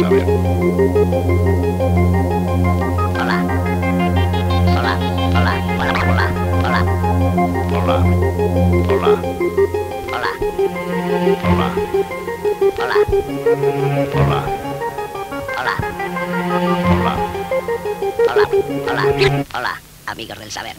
Saber. Hola. Hola, hola, hola, hola, hola, Hola. Hola. hola, Hola. hola, Hola. hola, Hola. hola, hola, hola, amigos del saber.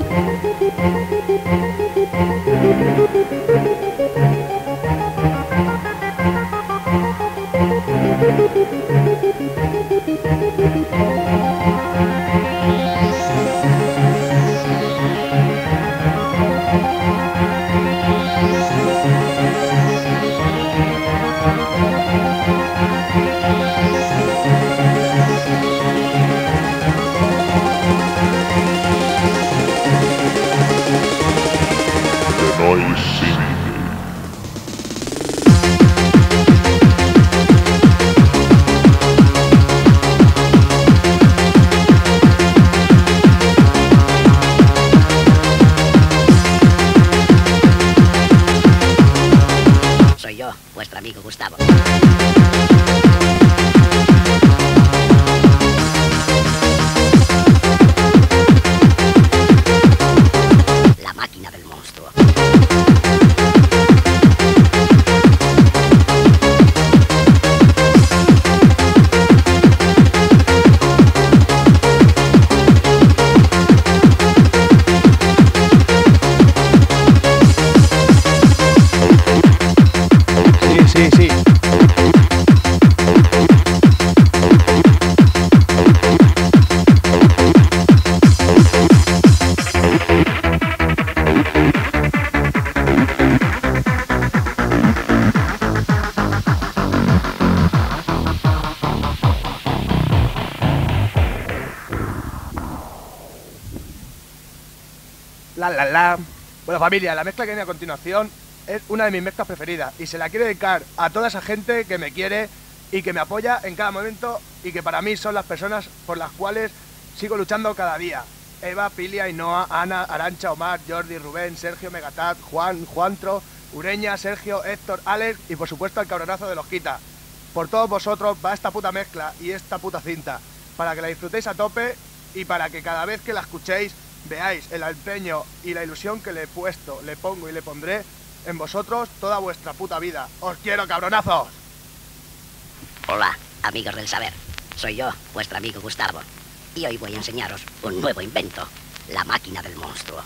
La. Bueno, familia, la mezcla que viene a continuación es una de mis mezclas preferidas y se la quiero dedicar a toda esa gente que me quiere y que me apoya en cada momento y que para mí son las personas por las cuales sigo luchando cada día. Eva, Pilia, Ainhoa, Ana, Arancha, Omar, Jordi, Rubén, Sergio, Megatat, Juan, Juantro, Ureña, Sergio, Héctor, Alex y por supuesto el cabronazo de los quita. Por todos vosotros va esta puta mezcla y esta puta cinta, para que la disfrutéis a tope y para que cada vez que la escuchéis veáis el empeño y la ilusión que le he puesto, le pongo y le pondré en vosotros toda vuestra puta vida. ¡Os quiero, cabronazos! Hola, amigos del saber. Soy yo, vuestro amigo Gustavo. Y hoy voy a enseñaros un nuevo invento, la máquina del monstruo.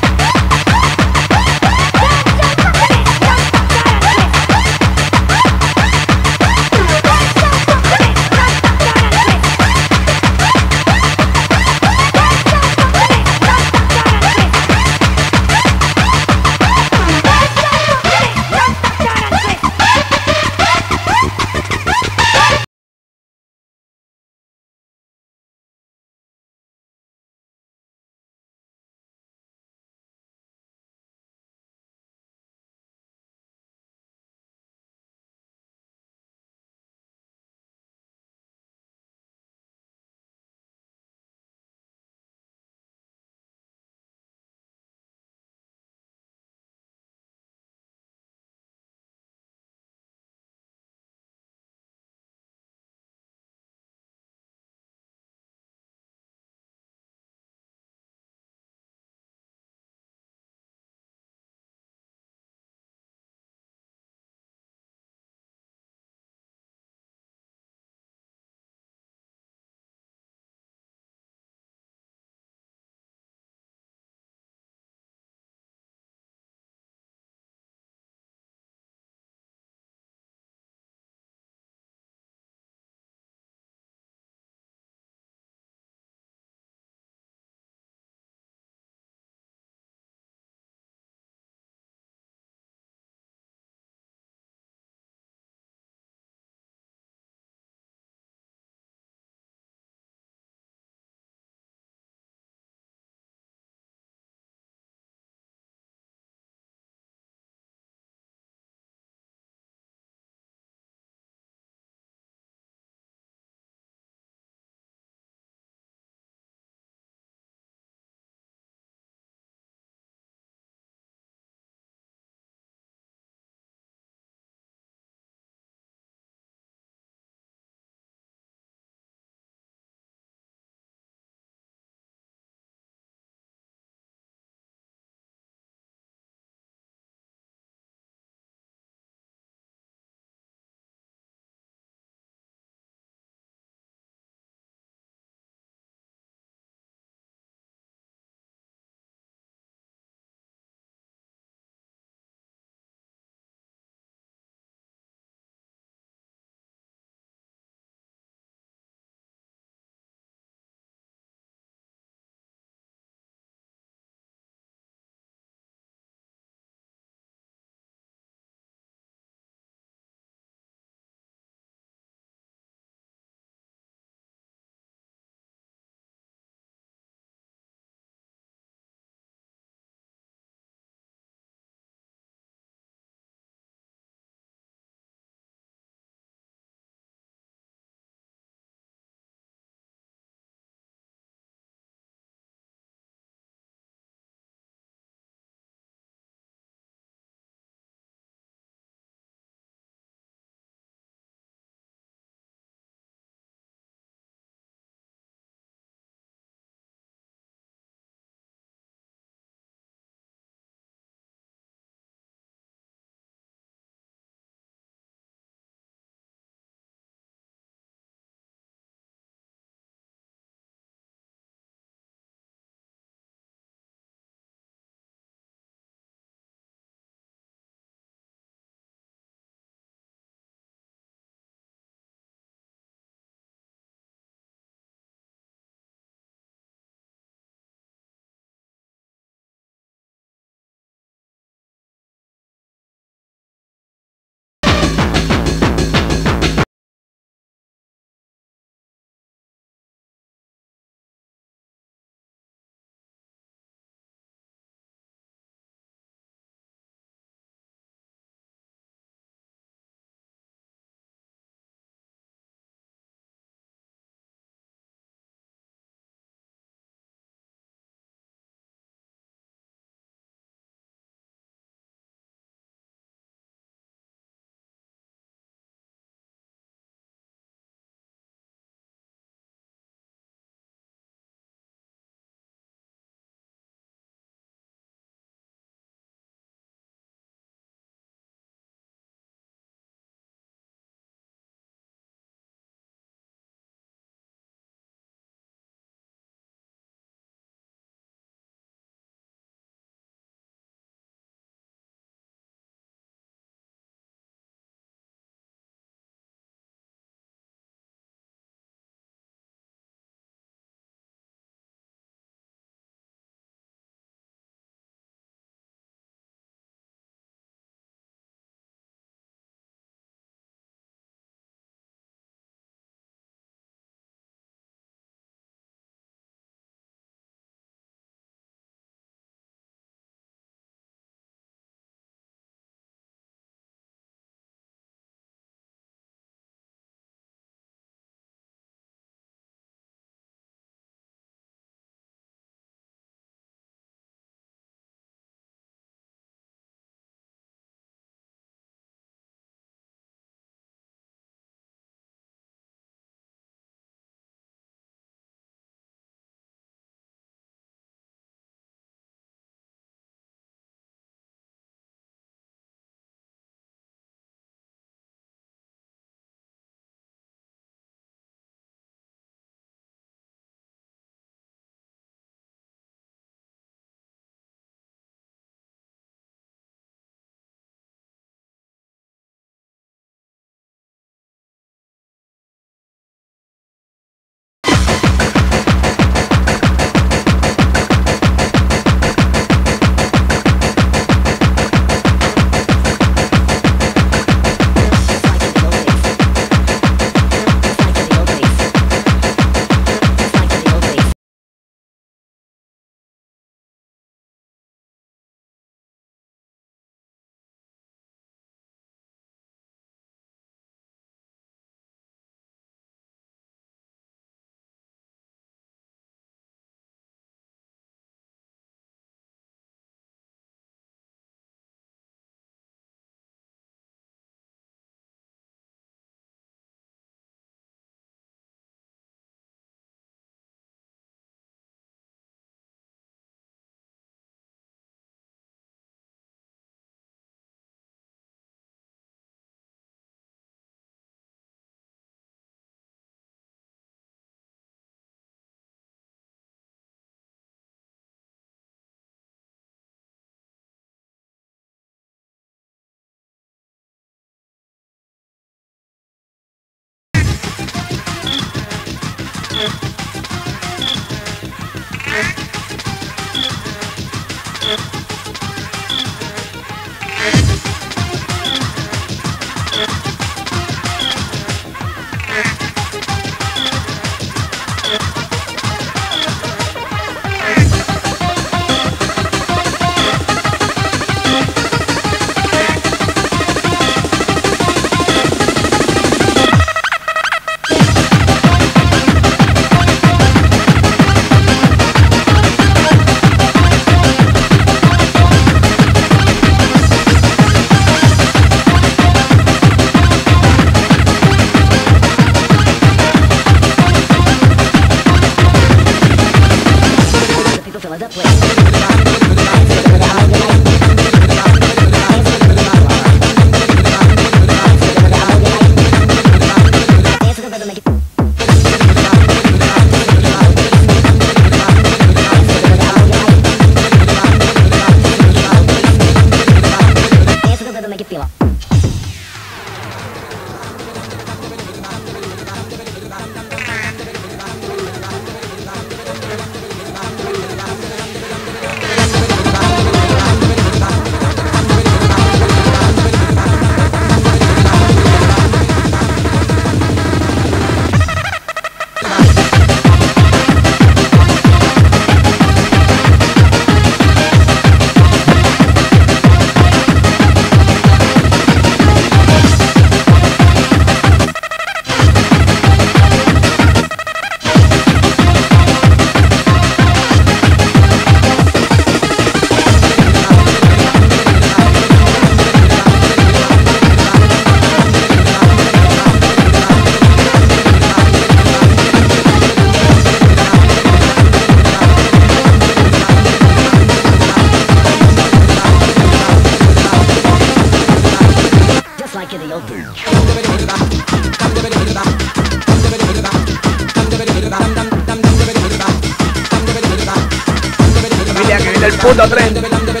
Familia, que viene